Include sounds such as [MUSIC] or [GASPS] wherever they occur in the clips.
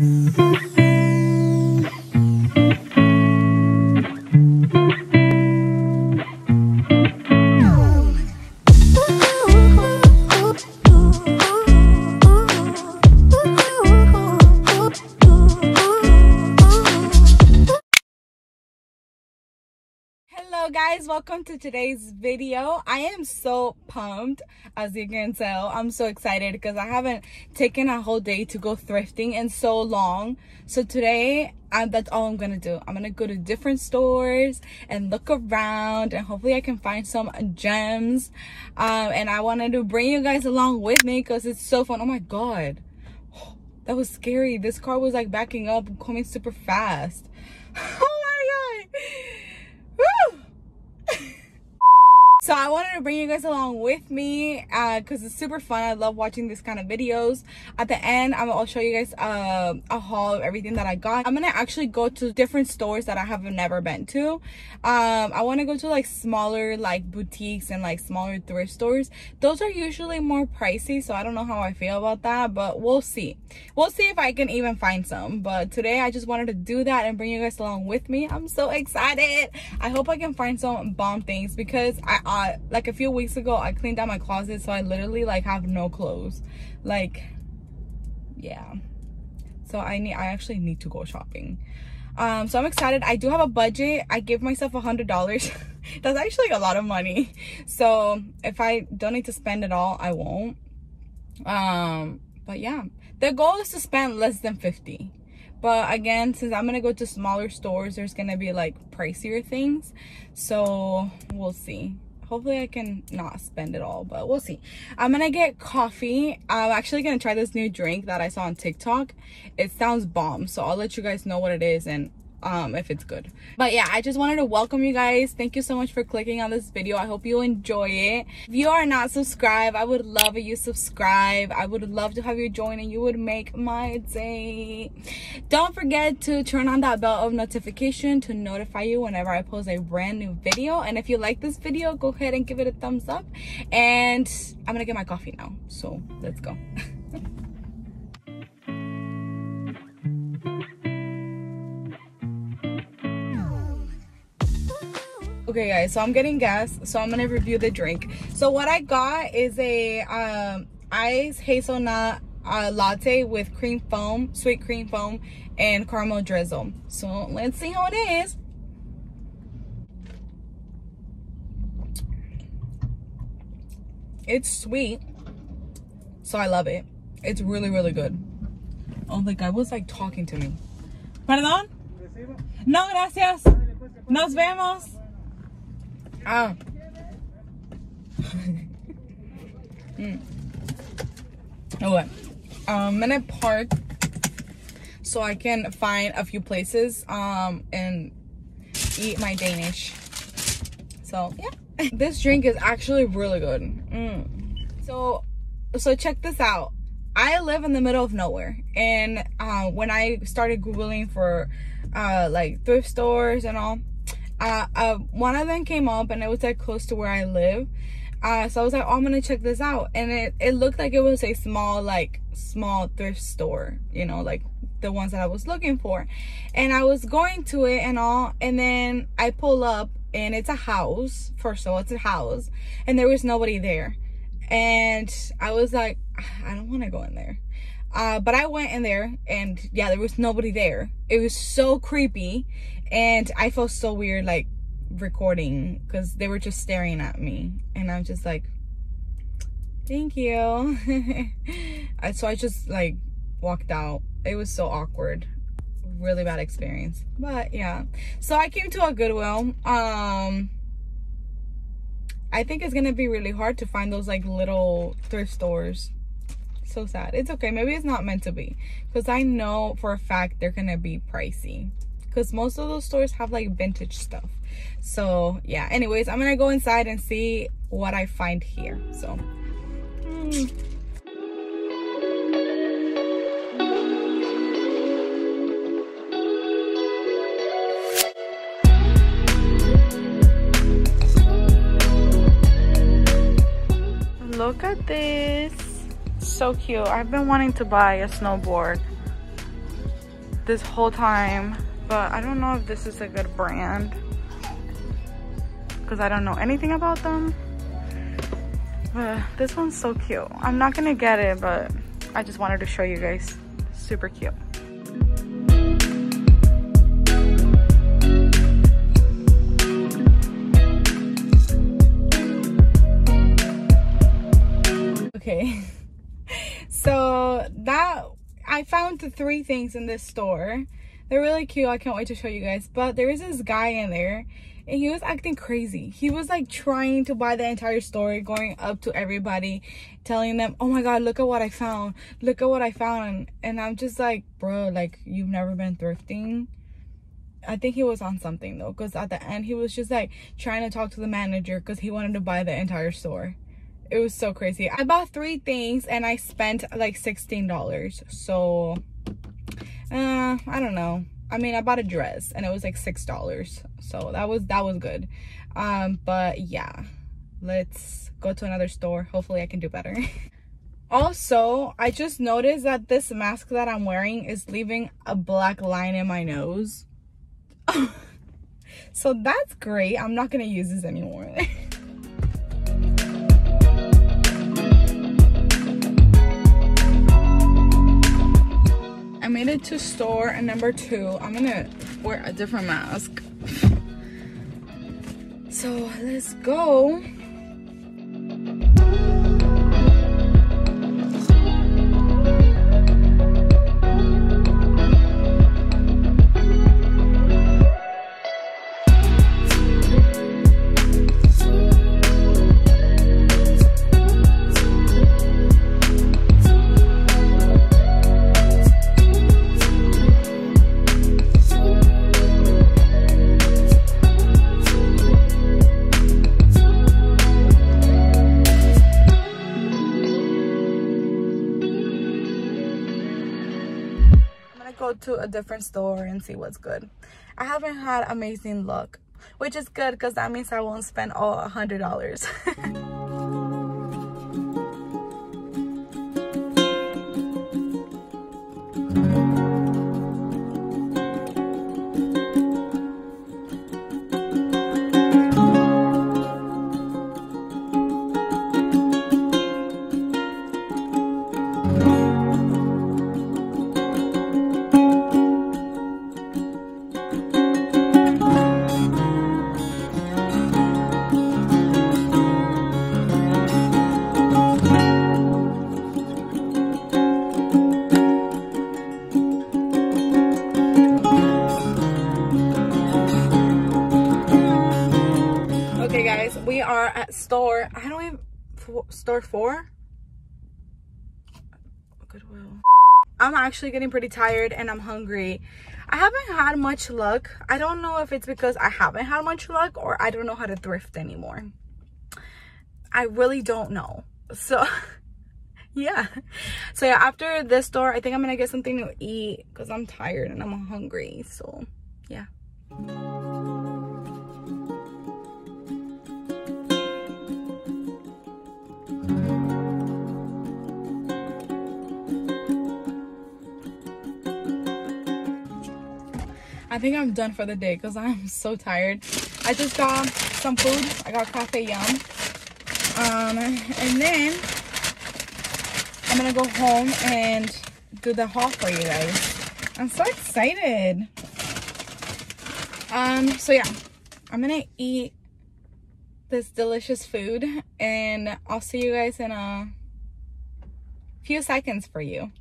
hello [LAUGHS] welcome to today's video. I am so pumped as you can tell. I'm so excited because i haven't taken a whole day to go thrifting in so long. So today I, that's all i'm gonna do. I'm gonna go to different stores and look around and hopefully i can find some gems. Um, and i wanted to bring you guys along with me because it's so fun. Oh my god. [GASPS] That was scary. This car was like backing up coming super fast. [LAUGHS] Oh my god. Woo! So i wanted to bring you guys along with me because uh, it's super fun. I love watching this kind of videos. At the end i'll show you guys uh, a haul of everything that i got. I'm gonna actually go to different stores that i have never been to. Um, i want to go to like smaller like boutiques and like smaller thrift stores. Those are usually more pricey so i don't know how i feel about that but we'll see. We'll see if i can even find some but today i just wanted to do that and bring you guys along with me. I'm so excited! I hope i can find some bomb things because i uh, like a few weeks ago i cleaned out my closet so i literally like have no clothes. Like yeah. So i need i actually need to go shopping. Um so i'm excited. I do have a budget. I give myself a hundred dollars. [LAUGHS] That's actually a lot of money. So if i don't need to spend it all i won't. Um but yeah. The goal is to spend less than 50 but again since i'm gonna go to smaller stores there's gonna be like pricier things. So we'll see hopefully i can not spend it all but we'll see. Um, I'm gonna get coffee i'm actually gonna try this new drink that i saw on tiktok. It sounds bomb so i'll let you guys know what it is and um if it's good. But yeah i just wanted to welcome you guys. Thank you so much for clicking on this video. I hope you enjoy it. If you are not subscribed i would love if you subscribe. I would love to have you join and you would make my day. Don't forget to turn on that bell of notification to notify you whenever i post a brand new video. And if you like this video go ahead and give it a thumbs up. And i'm gonna get my coffee now. So let's go [LAUGHS] okay guys so i'm getting gas so i'm gonna review the drink. So what i got is a um ice hazelnut uh, latte with cream foam sweet cream foam and caramel drizzle. So let's see how it is. It's sweet so i love it. It's really really good. Oh the guy was like talking to me. Perdón? No gracias. Nos vemos Ah. mm. Okay. I'm gonna park so I can find a few places um and eat my Danish. So yeah, [LAUGHS] this drink is actually really good. Mm. So so check this out. I live in the middle of nowhere, and uh, when I started googling for uh, like thrift stores and all, uh, uh, one of them came up and it was like close to where I live. Uh, so I was like, oh, I'm gonna check this out. And it, it looked like it was a small, like, small thrift store, you know, like the ones that I was looking for. And I was going to it and all, and then I pull up and it's a house. First of all, it's a house, and there was nobody there. And I was like, I don't wanna go in there. Uh, but I went in there and yeah, there was nobody there. It was so creepy and I felt so weird like recording because they were just staring at me and I'm just like, thank you. [LAUGHS] so I just like walked out. It was so awkward. Really bad experience. But yeah. So I came to a Goodwill. Um I think it's gonna be really hard to find those like little thrift stores so sad it's okay maybe it's not meant to be because i know for a fact they're gonna be pricey because most of those stores have like vintage stuff so yeah anyways i'm gonna go inside and see what i find here so mm. look at this so cute. I've been wanting to buy a snowboard. this whole time, but I don't know if this is a good brand because I don't know anything about them. But this one's so cute. I'm not gonna get it, but I just wanted to show you guys. Super cute. Okay, [LAUGHS] so that I found the three things in this store. They're really cute. I can't wait to show you guys. But there is this guy in there and he was acting crazy. He was like trying to buy the entire store, going up to everybody, telling them, oh my God, look at what I found. Look at what I found. And I'm just like, bro, like you've never been thrifting. I think he was on something though, because at the end he was just like trying to talk to the manager because he wanted to buy the entire store. It was so crazy. I bought three things and I spent like $16. So, uh, I don't know. I mean, I bought a dress and it was like six dollars, so that was that was good. Um, but yeah, let's go to another store. Hopefully, I can do better. [LAUGHS] also, I just noticed that this mask that I'm wearing is leaving a black line in my nose. [LAUGHS] so that's great. I'm not gonna use this anymore. [LAUGHS] to store and number two. I'm gonna wear a different mask. So let's go. Different store and see what's good. I haven't had amazing luck, which is good because that means I won't spend all a $100. [LAUGHS] store. I don't even store four? Goodwill. I'm actually getting pretty tired and i'm hungry. I haven't had much luck. I don't know if it's because i haven't had much luck or i don't know how to thrift anymore. I really don't know. So [LAUGHS] yeah. So yeah after this store i think i'm gonna get something to eat because i'm tired and i'm hungry so yeah think I'm done for the day because I'm [LAUGHS] so tired. I just got some food. I got Cafe Yum. Um, and then I'm gonna go home and do the haul for you guys. I'm so excited. Um, so yeah, I'm gonna eat this delicious food and I'll see you guys in a few seconds for you.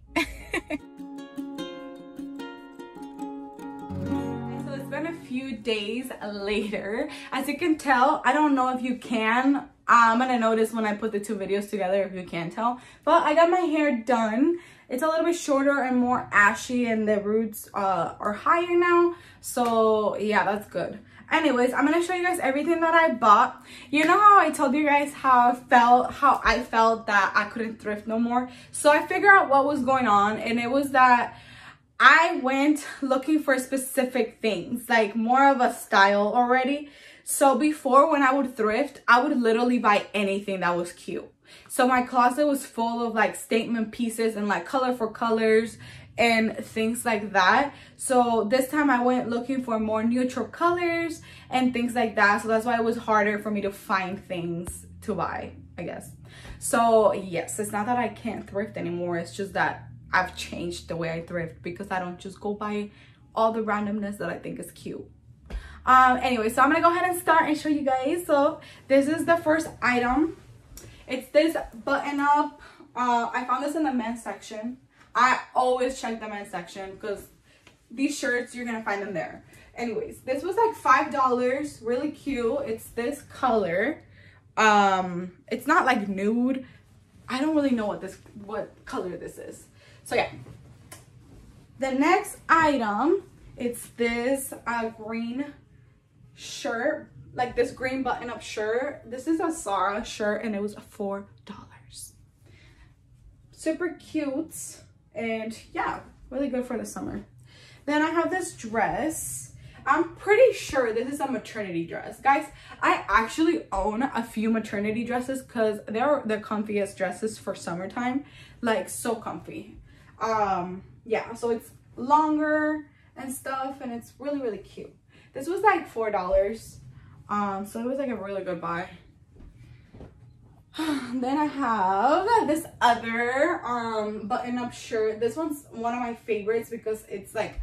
Few days later. As you can tell, I don't know if you can. I'm gonna notice when I put the two videos together if you can tell. But I got my hair done. It's a little bit shorter and more ashy and the roots uh, are higher now. So yeah, that's good. Anyways, I'm gonna show you guys everything that I bought. You know how I told you guys how I felt, how I felt that I couldn't thrift no more. So I figured out what was going on and it was that I went looking for specific things, like more of a style already. So before when I would thrift, I would literally buy anything that was cute. So my closet was full of like statement pieces and like colorful colors and things like that so this time i went looking for more neutral colors and things like that so that's why it was harder for me to find things to buy i guess so yes it's not that i can't thrift anymore it's just that i've changed the way i thrift because i don't just go buy all the randomness that i think is cute. Um anyway so i'm gonna go ahead and start and show you guys. So this is the first item. It's this button up. Uh i found this in the men's section. I always check the men's section because these shirts you're gonna find them there. Anyways this was like five dollars. Really cute. It's this color. Um it's not like nude. I don't really know what this what color this is so yeah. The next item it's this uh green shirt like this green button up shirt. This is a Zara shirt and it was four dollars. Super cute and yeah really good for the summer. Then i have this dress. I'm pretty sure this is a maternity dress. Guys i actually own a few maternity dresses because they're the comfiest dresses for summertime. Like so comfy um yeah so it's longer and stuff and it's really really cute this was like four dollars um so it was like a really good buy [SIGHS] then I have this other um button-up shirt. This one's one of my favorites because it's like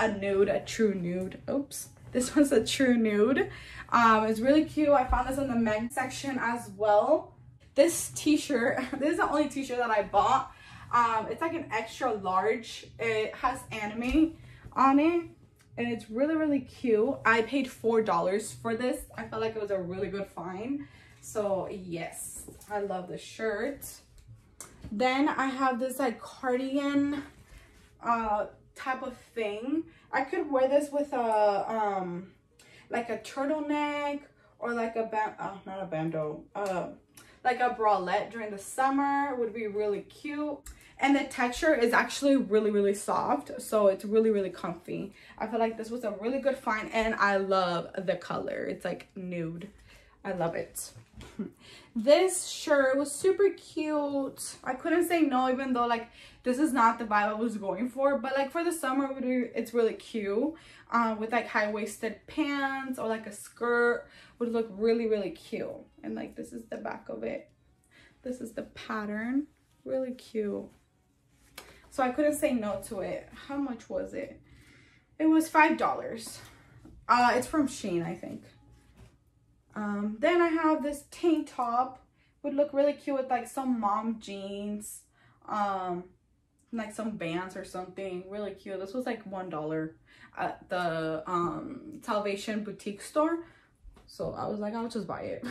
a nude, a true nude. Oops. This [LAUGHS] one's a true nude. Um, it's really cute. I found this in the men's section as well. This t-shirt, [LAUGHS] this is the only t-shirt that I bought. Um, it's like an extra large. It has anime on it and it's really really cute. I paid four dollars for this. I felt like it was a really good find. So yes i love the shirt. Then i have this like cardigan uh type of thing. I could wear this with a um like a turtleneck or like a band uh, not a bandeau uh like a bralette during the summer would be really cute. And the texture is actually really really soft so it's really really comfy. I feel like this was a really good find and i love the color. It's like nude i love it this shirt was super cute i couldn't say no even though like this is not the vibe i was going for but like for the summer it's really cute um, with like high-waisted pants or like a skirt would look really really cute and like this is the back of it this is the pattern really cute so I couldn't say no to it. How much was it? It was $5. Uh, it's from Shein, I think. Um, then I have this tank top. Would look really cute with like some mom jeans. Um, like some Vans or something. Really cute. This was like $1 at the um, Salvation boutique store. So I was like, I'll just buy it.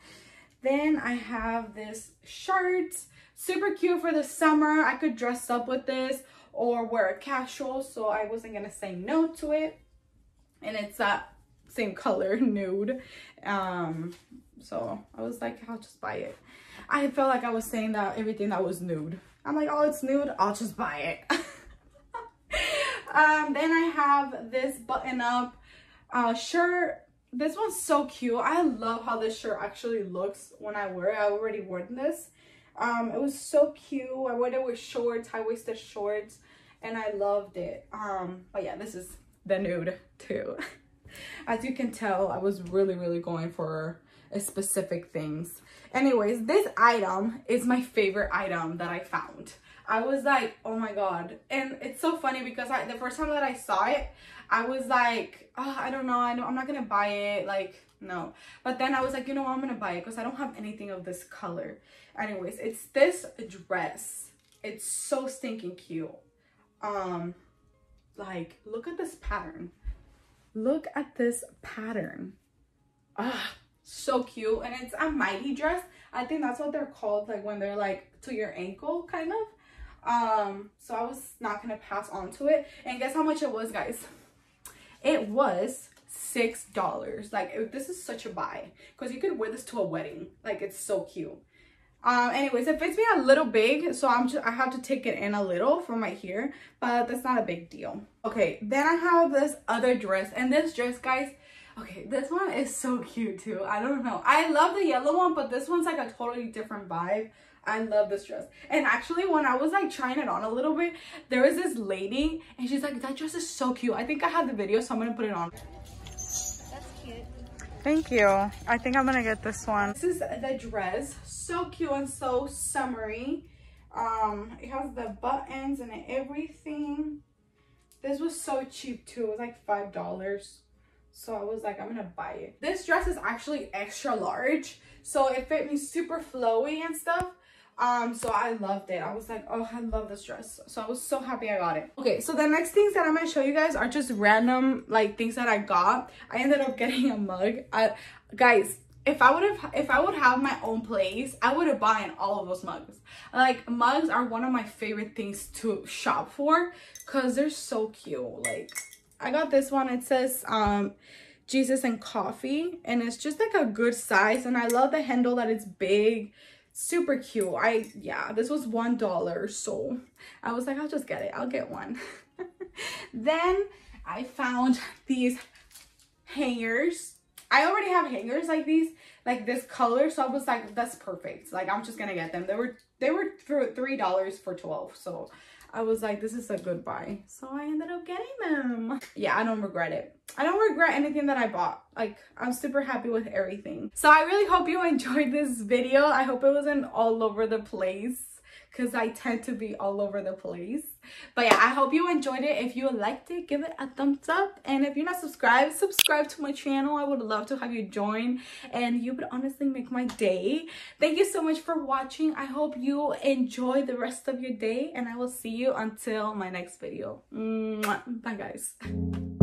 [LAUGHS] then I have this shirt super cute for the summer i could dress up with this or wear a casual so i wasn't gonna say no to it and it's that same color [LAUGHS] nude. Um so i was like i'll just buy it. I felt like i was saying that everything that was nude. I'm like oh it's nude i'll just buy it. [LAUGHS] Um then i have this button up uh shirt. This one's so cute. I love how this shirt actually looks when i wear it. I already worn this. Um, it was so cute. I wore it with shorts, high-waisted shorts, and I loved it. Um, but yeah, this is the nude too. [LAUGHS] As you can tell, I was really, really going for specific things. Anyways, this item is my favorite item that I found. I was like, oh my god. And it's so funny because I, the first time that I saw it, I was like, oh, I don't know. I know I'm not going to buy it. Like, no. But then I was like, you know what? I'm going to buy it because I don't have anything of this color. Anyways, it's this dress. It's so stinking cute. Um, like, look at this pattern. Look at this pattern. Ah, so cute. And it's a midi dress. I think that's what they're called, like when they're like to your ankle, kind of. Um, so I was not gonna pass on to it. And guess how much it was, guys? It was six dollars like this is such a buy because you could wear this to a wedding like it's so cute um anyways it fits me a little big so i'm just i have to take it in a little from right here but that's not a big deal okay then i have this other dress and this dress guys okay this one is so cute too i don't know i love the yellow one but this one's like a totally different vibe I love this dress. And actually, when I was like trying it on a little bit, there was this lady and she's like, that dress is so cute. I think I have the video, so I'm gonna put it on. That's cute. Thank you. I think I'm gonna get this one. This is the dress. So cute and so summery. Um, it has the buttons and everything. This was so cheap too. It was like five dollars. So I was like, I'm gonna buy it. This dress is actually extra large. So it fit me super flowy and stuff. Um, so I loved it. I was like, oh, I love this dress. So I was so happy I got it. Okay, so the next things that I'm gonna show you guys are just random like things that I got. I ended up getting a mug. I, guys, if I would have if I would have my own place, I would have bought all of those mugs. Like mugs are one of my favorite things to shop for because they're so cute. Like I got this one. It says um Jesus and coffee and it's just like a good size and I love the handle that it's big super cute i yeah this was one dollar so i was like i'll just get it i'll get one [LAUGHS] then i found these hangers i already have hangers like these like this color so i was like that's perfect like i'm just gonna get them they were they were for three dollars for 12 so I was like, this is a good buy. So I ended up getting them. Yeah, I don't regret it. I don't regret anything that I bought. Like, I'm super happy with everything. So I really hope you [LAUGHS] enjoyed this video. I hope it wasn't all over the place because I tend to be all over the place. But yeah, I hope you enjoyed it. If you liked it, give it a thumbs up. And if you're not subscribed, subscribe to my channel. I would love to have you join and you would honestly make my day. Thank you so much for watching. I hope you enjoy the rest of your day and I will see you until my next video. Bye guys.